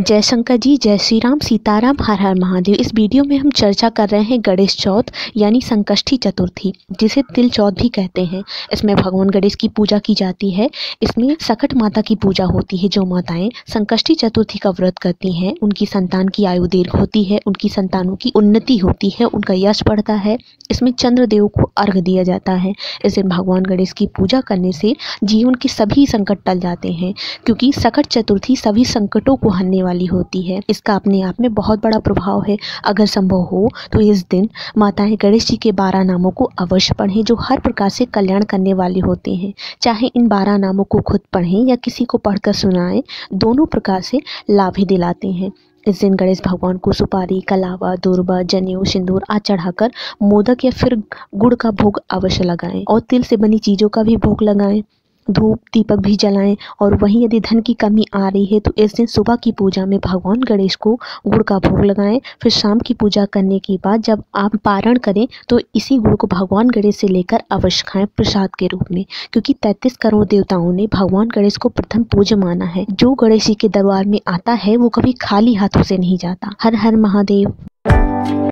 जय शंकर जी, जय श्री राम सीताराम, हर हर महादेव। इस वीडियो में हम चर्चा कर रहे हैं गणेश चौथ, यानी संकष्टी चतुर्थी, जिसे तिल चौथ भी कहते हैं। इसमें भगवान गणेश की पूजा की जाती है। इसमें सकट माता की पूजा होती है, जो माताएँ संकष्टी चतुर्थी का व्रत करती हैं। उनकी संतान की आयु दीर्घ होती है, उनकी संतानों की उन्नति होती है, उनका यश बढ़ता है। इसमें चंद्रदेव को अर्घ दिया जाता है। इस दिन भगवान गणेश की पूजा करने से जीवन के सभी संकट टल जाते हैं, क्योंकि सकट चतुर्थी सभी संकटों को हरने वाली होती है। इसका अपने आप में बहुत बड़ा प्रभाव है। अगर संभव हो तो इस दिन माताएँ गणेश जी के बारह नामों को अवश्य पढ़ें, जो हर प्रकार से कल्याण करने वाले होते हैं। चाहे इन बारह नामों को खुद पढ़ें या किसी को पढ़कर सुनाएँ, दोनों प्रकार से लाभ ही दिलाते हैं। इस दिन गणेश भगवान को सुपारी, कलावा, दूरबा, जनेऊ, सिंदूर आ चढ़ाकर मोदक या फिर गुड़ का भोग अवश्य लगाएँ और तिल से बनी चीज़ों का भी भोग लगाएँ। धूप दीपक भी जलाएँ, और वहीं यदि धन की कमी आ रही है तो इस दिन सुबह की पूजा में भगवान गणेश को गुड़ का भोग लगाएँ, फिर शाम की पूजा करने के बाद जब आप पारण करें तो इसी गुड़ को भगवान गणेश से लेकर अवश्य खाएँ प्रसाद के रूप में, क्योंकि तैतीस करोड़ देवताओं ने भगवान गणेश को प्रथम पूज माना है। जो गणेश जी के दरबार में आता है, वो कभी खाली हाथों से नहीं जाता। हर हर महादेव।